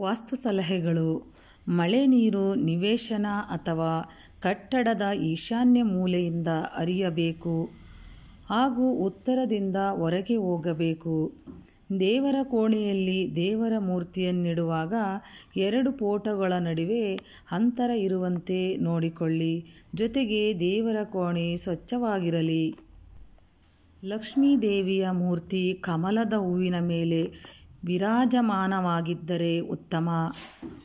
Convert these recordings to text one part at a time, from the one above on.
ವಾಸ್ತು ಸಲಹೆಗಳು. ಮಳೆ ನೀರು ನಿವೇಶನ ಅಥವಾ ಕಟ್ಟಡದ ಈಶಾನ್ಯ ಮೂಲೆಯಿಂದ ಅರಿಯಬೇಕು. ಹಾಗೂ ಉತ್ತರದಿಂದ ಹೊರಗೆ ಹೋಗಬೇಕು. ದೇವರ ಕೋಣೆಯಲ್ಲಿ ದೇವರ ಮೂರ್ತಿಯನ್ನಿಡುವಾಗ ಎರಡು ಪೋಟಗಳ ನಡುವೆ ಅಂತರ ಇರುವಂತೆ ನೋಡಿಕೊಳ್ಳಿ. ಜೊತೆಗೆ ದೇವರ ಕೋಣೆ ಸ್ವಚ್ಛವಾಗಿರಲಿ. ಲಕ್ಷ್ಮೀ ದೇವಿಯ ಮೂರ್ತಿ ಕಮಲದ ಹೂವಿನ ಮೇಲೆ ವಿರಾಜಮಾನವಾಗಿದ್ದರೆ ಉತ್ತಮ.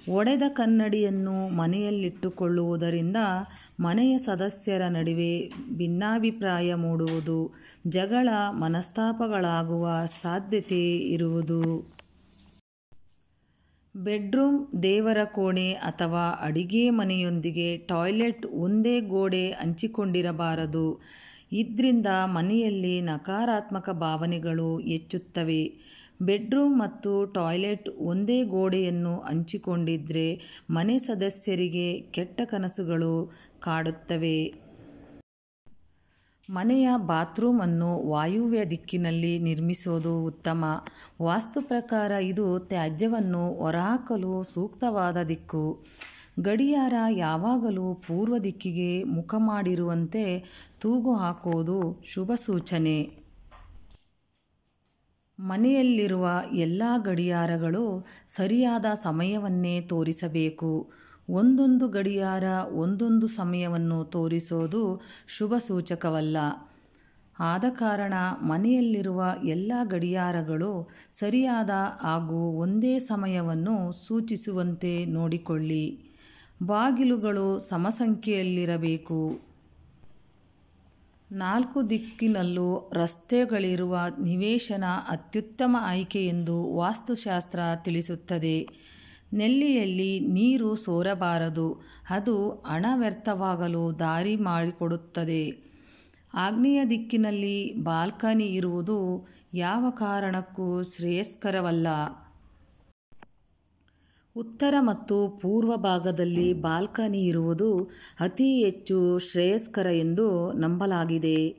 ಒಡೆದ ಕನ್ನಡಿಯನ್ನು ಮನೆಯಲ್ಲಿಟ್ಟುಕೊಳ್ಳುವುದರಿಂದ ಮನೆಯ ಸದಸ್ಯರ ನಡುವೆ ಭಿನ್ನಾಭಿಪ್ರಾಯ ಮೂಡುವುದು, ಜಗಳ ಮನಸ್ತಾಪಗಳಾಗುವ ಸಾಧ್ಯತೆ ಇರುವುದು. ಬೆಡ್ರೂಮ್, ದೇವರ ಕೋಣೆ ಅಥವಾ ಅಡಿಗೆ ಮನೆಯೊಂದಿಗೆ ಟಾಯ್ಲೆಟ್ ಒಂದೇ ಗೋಡೆ ಹಂಚಿಕೊಂಡಿರಬಾರದು. ಇದರಿಂದ ಮನೆಯಲ್ಲಿ ನಕಾರಾತ್ಮಕ ಭಾವನೆಗಳು ಹೆಚ್ಚುತ್ತವೆ. ಬೆಡ್ರೂಮ್ ಮತ್ತು ಟಾಯ್ಲೆಟ್ ಒಂದೇ ಗೋಡೆಯನ್ನು ಹಂಚಿಕೊಂಡಿದ್ದರೆ ಮನೆ ಸದಸ್ಯರಿಗೆ ಕೆಟ್ಟ ಕನಸುಗಳು ಕಾಡುತ್ತವೆ. ಮನೆಯ ಬಾತ್ರೂಮನ್ನು ವಾಯುವ್ಯ ದಿಕ್ಕಿನಲ್ಲಿ ನಿರ್ಮಿಸೋದು ಉತ್ತಮ. ವಾಸ್ತು ಪ್ರಕಾರ ಇದು ತ್ಯಾಜ್ಯವನ್ನು ಹೊರಹಾಕಲು ಸೂಕ್ತವಾದ ದಿಕ್ಕು. ಗಡಿಯಾರ ಯಾವಾಗಲೂ ಪೂರ್ವ ದಿಕ್ಕಿಗೆ ಮುಖ ಮಾಡಿರುವಂತೆ ತೂಗು ಹಾಕೋದು ಶುಭ ಸೂಚನೆ. ಮನೆಯಲ್ಲಿರುವ ಎಲ್ಲ ಗಡಿಯಾರಗಳು ಸರಿಯಾದ ಸಮಯವನ್ನೇ ತೋರಿಸಬೇಕು. ಒಂದೊಂದು ಗಡಿಯಾರ ಒಂದೊಂದು ಸಮಯವನ್ನು ತೋರಿಸೋದು ಶುಭ ಸೂಚಕವಲ್ಲ. ಆದ ಕಾರಣ ಮನೆಯಲ್ಲಿರುವ ಎಲ್ಲ ಗಡಿಯಾರಗಳು ಸರಿಯಾದ ಹಾಗೂ ಒಂದೇ ಸಮಯವನ್ನು ಸೂಚಿಸುವಂತೆ ನೋಡಿಕೊಳ್ಳಿ. ಬಾಗಿಲುಗಳು ಸಮಸಂಖ್ಯೆಯಲ್ಲಿರಬೇಕು. ನಾಲ್ಕು ದಿಕ್ಕಿನಲ್ಲೂ ರಸ್ತೆಗಳಿರುವ ನಿವೇಶನ ಅತ್ಯುತ್ತಮ ಆಯ್ಕೆ ಎಂದು ವಾಸ್ತುಶಾಸ್ತ್ರ ತಿಳಿಸುತ್ತದೆ. ನೆಲ್ಲಿಯಲ್ಲಿ ನೀರು ಸೋರಬಾರದು, ಅದು ಹಣ ವ್ಯರ್ಥವಾಗಲು ದಾರಿ ಮಾಡಿಕೊಡುತ್ತದೆ. ಆಗ್ನೇಯ ದಿಕ್ಕಿನಲ್ಲಿ ಬಾಲ್ಕನಿ ಇರುವುದು ಯಾವ ಕಾರಣಕ್ಕೂ ಶ್ರೇಯಸ್ಕರವಲ್ಲ. ಉತ್ತರ ಮತ್ತು ಪೂರ್ವ ಭಾಗದಲ್ಲಿ ಬಾಲ್ಕನಿ ಇರುವುದು ಅತಿ ಹೆಚ್ಚು ಶ್ರೇಯಸ್ಕರ ಎಂದು ನಂಬಲಾಗಿದೆ.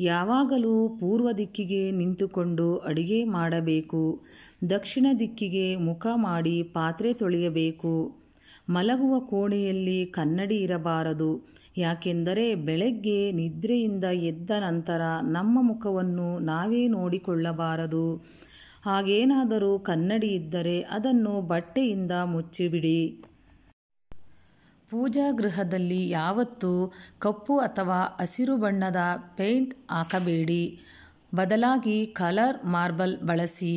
ಯಾವಾಗಲೂ ಪೂರ್ವ ದಿಕ್ಕಿಗೆ ನಿಂತುಕೊಂಡು ಅಡಿಗೆ ಮಾಡಬೇಕು. ದಕ್ಷಿಣ ದಿಕ್ಕಿಗೆ ಮುಖ ಮಾಡಿ ಪಾತ್ರೆ ತೊಳೆಯಬೇಕು. ಮಲಗುವ ಕೋಣೆಯಲ್ಲಿ ಕನ್ನಡಿ ಇರಬಾರದು. ಯಾಕೆಂದರೆ ಬೆಳಗ್ಗೆ ನಿದ್ರೆಯಿಂದ ಎದ್ದ ನಂತರ ನಮ್ಮ ಮುಖವನ್ನು ನಾವೇ ನೋಡಿಕೊಳ್ಳಬಾರದು. ಹಾಗೇನಾದರೂ ಕನ್ನಡಿ ಇದ್ದರೆ ಅದನ್ನು ಬಟ್ಟೆಯಿಂದ ಮುಚ್ಚಿಬಿಡಿ. ಪೂಜಾ ಗೃಹದಲ್ಲಿ ಯಾವತ್ತೂ ಕಪ್ಪು ಅಥವಾ ಹಸಿರು ಬಣ್ಣದ ಪೇಂಟ್ ಹಾಕಬೇಡಿ. ಬದಲಾಗಿ ಕಲರ್ ಮಾರ್ಬಲ್ ಬಳಸಿ.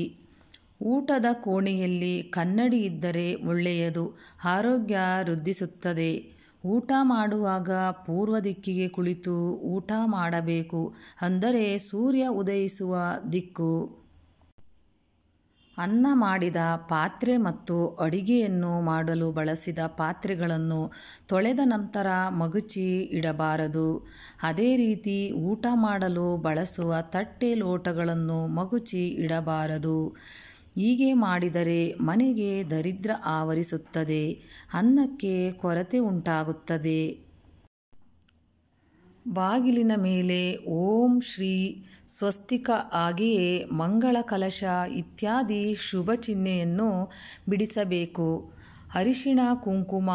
ಊಟದ ಕೋಣೆಯಲ್ಲಿ ಕನ್ನಡಿ ಇದ್ದರೆ ಒಳ್ಳೆಯದು, ಆರೋಗ್ಯ ವೃದ್ಧಿಸುತ್ತದೆ. ಊಟ ಮಾಡುವಾಗ ಪೂರ್ವ ದಿಕ್ಕಿಗೆ ಕುಳಿತು ಊಟ ಮಾಡಬೇಕು, ಅಂದರೆ ಸೂರ್ಯ ಉದಯಿಸುವ ದಿಕ್ಕು. ಅನ್ನ ಮಾಡಿದ ಪಾತ್ರೆ ಮತ್ತು ಅಡಿಗೆಯನ್ನು ಮಾಡಲು ಬಳಸಿದ ಪಾತ್ರೆಗಳನ್ನು ತೊಳೆದ ನಂತರ ಮಗುಚಿ ಇಡಬಾರದು. ಅದೇ ರೀತಿ ಊಟ ಮಾಡಲು ಬಳಸುವ ತಟ್ಟೆ ಲೋಟಗಳನ್ನು ಮಗುಚಿ ಇಡಬಾರದು. ಹೀಗೆ ಮಾಡಿದರೆ ಮನೆಗೆ ದರಿದ್ರ ಆವರಿಸುತ್ತದೆ, ಅನ್ನಕ್ಕೆ ಕೊರತೆ ಉಂಟಾಗುತ್ತದೆ. ಬಾಗಿಲಿನ ಮೇಲೆ ಓಂ ಶ್ರೀ ಸ್ವಸ್ತಿಕ ಹಾಗೆಯೇ ಮಂಗಳ ಕಲಶ ಇತ್ಯಾದಿ ಶುಭ ಚಿಹ್ನೆಯನ್ನು ಬಿಡಿಸಬೇಕು. ಅರಿಶಿಣ, ಕುಂಕುಮ,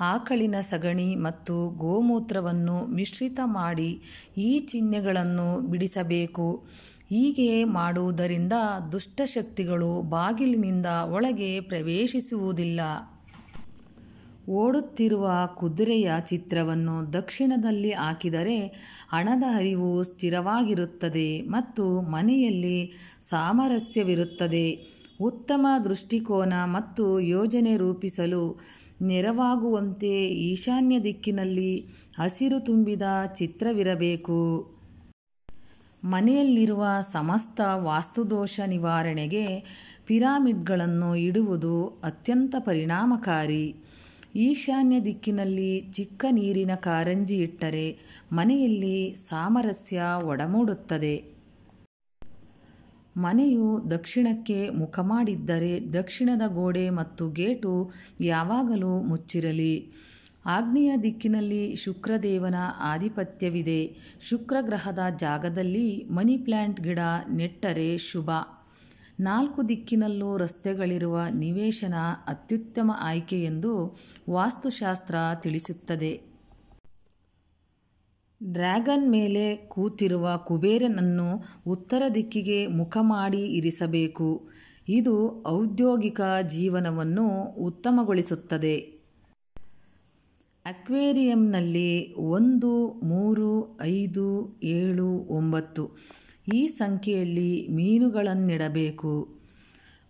ಆಕಳಿನ ಸಗಣಿ ಮತ್ತು ಗೋಮೂತ್ರವನ್ನು ಮಿಶ್ರಿತ ಮಾಡಿ ಈ ಚಿಹ್ನೆಗಳನ್ನು ಬಿಡಿಸಬೇಕು. ಹೀಗೆ ಮಾಡುವುದರಿಂದ ದುಷ್ಟಶಕ್ತಿಗಳು ಬಾಗಿಲಿನಿಂದ ಒಳಗೆ ಪ್ರವೇಶಿಸುವುದಿಲ್ಲ. ಓಡುತ್ತಿರುವ ಕುದುರೆಯ ಚಿತ್ರವನ್ನು ದಕ್ಷಿಣದಲ್ಲಿ ಹಾಕಿದರೆ ಹಣದ ಹರಿವು ಸ್ಥಿರವಾಗಿರುತ್ತದೆ ಮತ್ತು ಮನೆಯಲ್ಲಿ ಸಾಮರಸ್ಯವಿರುತ್ತದೆ. ಉತ್ತಮ ದೃಷ್ಟಿಕೋನ ಮತ್ತು ಯೋಜನೆ ರೂಪಿಸಲು ನೆರವಾಗುವಂತೆ ಈಶಾನ್ಯ ದಿಕ್ಕಿನಲ್ಲಿ ಹಸಿರು ತುಂಬಿದ ಚಿತ್ರವಿರಬೇಕು. ಮನೆಯಲ್ಲಿರುವ ಸಮಸ್ತ ವಾಸ್ತುದೋಷ ನಿವಾರಣೆಗೆ ಪಿರಾಮಿಡ್ಗಳನ್ನು ಇಡುವುದು ಅತ್ಯಂತ ಪರಿಣಾಮಕಾರಿ. ಈಶಾನ್ಯ ದಿಕ್ಕಿನಲ್ಲಿ ಚಿಕ್ಕ ನೀರಿನ ಕಾರಂಜಿ ಇಟ್ಟರೆ ಮನೆಯಲ್ಲಿ ಸಾಮರಸ್ಯ ಒಡಮೂಡುತ್ತದೆ. ಮನೆಯು ದಕ್ಷಿಣಕ್ಕೆ ಮುಖ ಮಾಡಿದ್ದರೆ ದಕ್ಷಿಣದ ಗೋಡೆ ಮತ್ತು ಗೇಟು ಯಾವಾಗಲೂ ಮುಚ್ಚಿರಲಿ. ಆಗ್ನೇಯ ದಿಕ್ಕಿನಲ್ಲಿ ಶುಕ್ರದೇವನ ಆಧಿಪತ್ಯವಿದೆ. ಶುಕ್ರಗ್ರಹದ ಜಾಗದಲ್ಲಿ ಮನಿ ಪ್ಲ್ಯಾಂಟ್ ಗಿಡ ನೆಟ್ಟರೆ ಶುಭ. ನಾಲ್ಕು ದಿಕ್ಕಿನಲ್ಲೂ ರಸ್ತೆಗಳಿರುವ ನಿವೇಶನ ಅತ್ಯುತ್ತಮ ಆಯ್ಕೆ ಎಂದು ವಾಸ್ತುಶಾಸ್ತ್ರ ತಿಳಿಸುತ್ತದೆ. ಡ್ರ್ಯಾಗನ್ ಮೇಲೆ ಕೂತಿರುವ ಕುಬೇರನನ್ನು ಉತ್ತರ ದಿಕ್ಕಿಗೆ ಮುಖ ಮಾಡಿ ಇರಿಸಬೇಕು. ಇದು ಔದ್ಯೋಗಿಕ ಜೀವನವನ್ನು ಉತ್ತಮಗೊಳಿಸುತ್ತದೆ. ಅಕ್ವೇರಿಯಂನಲ್ಲಿ ಒಂದು, ಮೂರು, ಐದು, ಏಳು, ಒಂಬತ್ತು ಈ ಸಂಖ್ಯೆಯಲ್ಲಿ ಮೀನುಗಳನ್ನಿಡಬೇಕು.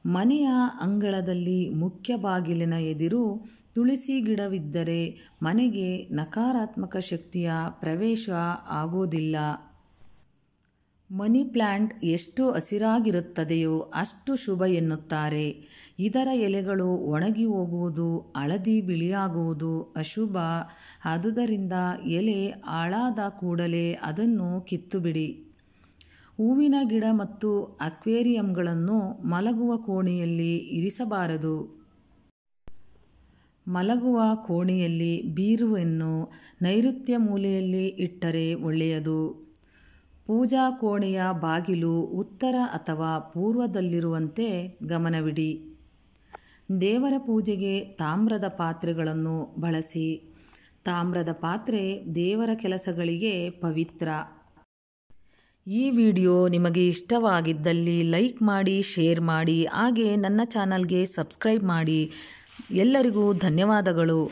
ಮನೆಯ ಅಂಗಳದಲ್ಲಿ ಮುಖ್ಯ ಬಾಗಿಲಿನ ಎದುರು ತುಳಸಿ ಗಿಡವಿದ್ದರೆ ಮನೆಗೆ ನಕಾರಾತ್ಮಕ ಶಕ್ತಿಯ ಪ್ರವೇಶ ಆಗೋದಿಲ್ಲ. ಮನಿ ಪ್ಲ್ಯಾಂಟ್ ಎಷ್ಟು ಹಸಿರಾಗಿರುತ್ತದೆಯೋ ಅಷ್ಟು ಶುಭ ಎನ್ನುತ್ತಾರೆ. ಇದರ ಎಲೆಗಳು ಒಣಗಿ ಹೋಗುವುದು, ಹಳದಿ ಬಿಳಿಯಾಗುವುದು ಅಶುಭ. ಆದುದರಿಂದ ಎಲೆ ಹಾಳಾದ ಕೂಡಲೇ ಅದನ್ನು ಕಿತ್ತುಬಿಡಿ. ಹೂವಿನ ಗಿಡ ಮತ್ತು ಅಕ್ವೇರಿಯಂಗಳನ್ನು ಮಲಗುವ ಕೋಣೆಯಲ್ಲಿ ಇರಿಸಬಾರದು. ಮಲಗುವ ಕೋಣೆಯಲ್ಲಿ ಬೀರುವನ್ನು ನೈಋತ್ಯ ಮೂಲೆಯಲ್ಲಿ ಇಟ್ಟರೆ ಒಳ್ಳೆಯದು. ಪೂಜಾ ಕೋಣೆಯ ಬಾಗಿಲು ಉತ್ತರ ಅಥವಾ ಪೂರ್ವದಲ್ಲಿರುವಂತೆ ಗಮನವಿಡಿ. ದೇವರ ಪೂಜೆಗೆ ತಾಮ್ರದ ಪಾತ್ರೆಗಳನ್ನು ಬಳಸಿ. ತಾಮ್ರದ ಪಾತ್ರೆ ದೇವರ ಕೆಲಸಗಳಿಗೆ ಪವಿತ್ರ. ಈ ವಿಡಿಯೋ ನಿಮಗೆ ಇಷ್ಟವಾಗಿದ್ದಲ್ಲಿ ಲೈಕ್ ಮಾಡಿ, ಶೇರ್ ಮಾಡಿ, ಹಾಗೆ ನನ್ನ ಚಾನಲ್ಗೆ ಸಬ್ಸ್ಕ್ರೈಬ್ ಮಾಡಿ. ಎಲ್ಲರಿಗೂ ಧನ್ಯವಾದಗಳು.